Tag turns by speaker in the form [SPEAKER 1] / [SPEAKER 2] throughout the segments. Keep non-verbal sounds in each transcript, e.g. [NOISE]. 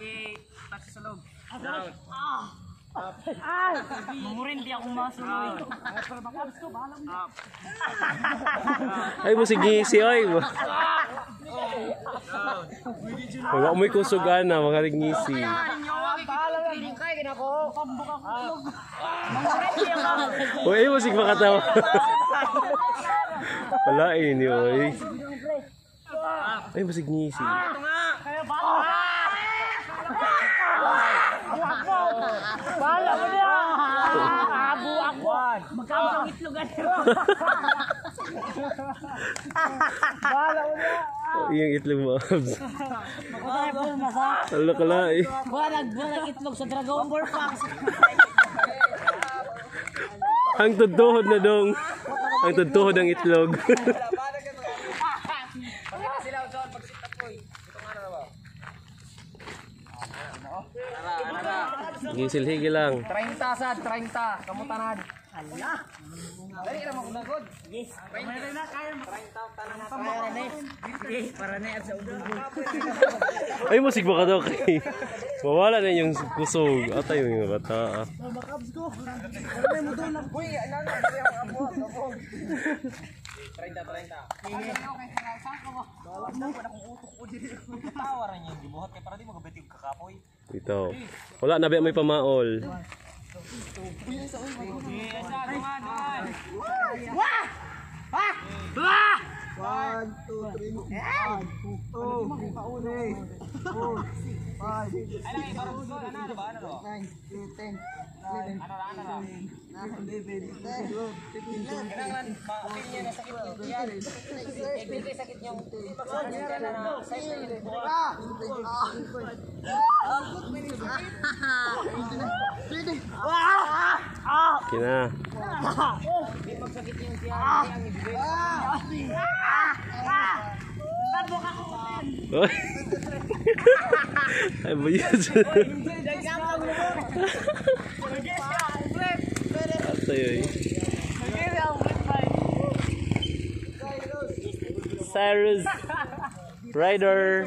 [SPEAKER 1] Kay taxi sa loob.
[SPEAKER 2] Mamurin di ako masuloy.
[SPEAKER 3] Ay mo sige si oy. Wala mo'y kusugan na mga ngisi. Uy, ay mo sige makatawa. Wala eh ni oy. Ay mo sige ngisi.
[SPEAKER 2] Bala mo na! Abo ako! Magkamo ang itlogan Bala mo na!
[SPEAKER 3] Yung itlog mo. abs.
[SPEAKER 2] Magkakaya po na sa...
[SPEAKER 3] Wala ka lang eh.
[SPEAKER 2] Balag, balag itlog sa Dragon Ball Fox.
[SPEAKER 3] Ang tutuhod na dong. Ang tutuhod ng itlog. [LAUGHS] Gisilhigi lang.
[SPEAKER 1] 30 sad, 30. Kamutanad. Allah. Dali ra mo kunagod. Yes. 30 na kaya mo. 30 tanan na na. Eh, para na sa ubod.
[SPEAKER 3] Ay, musig ba ka daw kay? Mawala na yung kusog. Atay yung bata. ah.
[SPEAKER 1] Uy, ano na, dali ang abo, abo. 30 30. Tawaran niya yung gibuhat kay para di mo gabetig kakapoy.
[SPEAKER 3] Ito. Wala na ba may pamaol?
[SPEAKER 1] Kailangan ma-feel niya na sakit yung yan. I-feel kay sakit yung pagsabi niya na size na yun.
[SPEAKER 3] Kina.
[SPEAKER 1] Hindi magsakit yung tiyan.
[SPEAKER 3] Ay, ba yun? Ito yun. Cyrus Rider.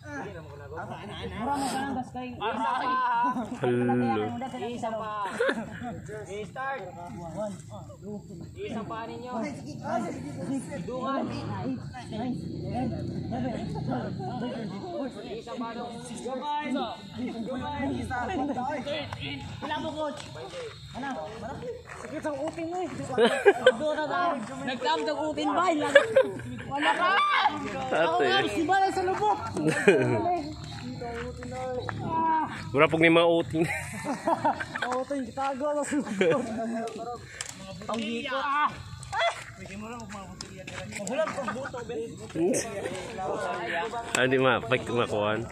[SPEAKER 2] mo ka ng gas kay.
[SPEAKER 3] Hello.
[SPEAKER 1] Isa pa. I-start. Isang pa ninyo. Dungan. Dungan. Isa.
[SPEAKER 2] Wala mo coach. Ano? Sakit ang utin mo eh. Dura na. Nagtam ng utin ba? Wala ka. Ako nga, si Balay sa lubok.
[SPEAKER 3] Mura pag may mga uting.
[SPEAKER 2] Utin, kitago na sa lubok. Ang.
[SPEAKER 3] Ah, di ma, pag makuhan.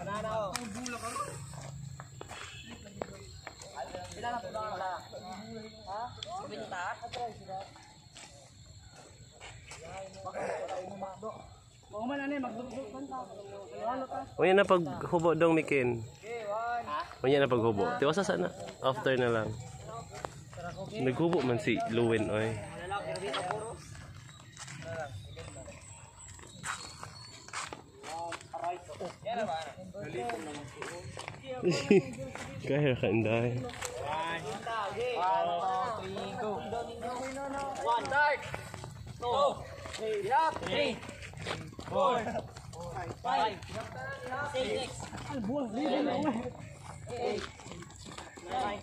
[SPEAKER 3] Unya na paghubo dong Mikin. Unya na paghubo. Tiwasa sana. After na lang. Naghubo man si Luwin oy. Kaya ka inday.
[SPEAKER 1] One, two, go. One, start. Two, three, four, eight, nine,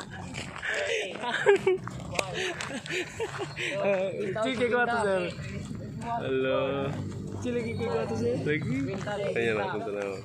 [SPEAKER 1] Sige ko ato sir.
[SPEAKER 3] Hello.
[SPEAKER 1] Sige ko ato sir.
[SPEAKER 3] Lagi. Ayan na, punta na ako.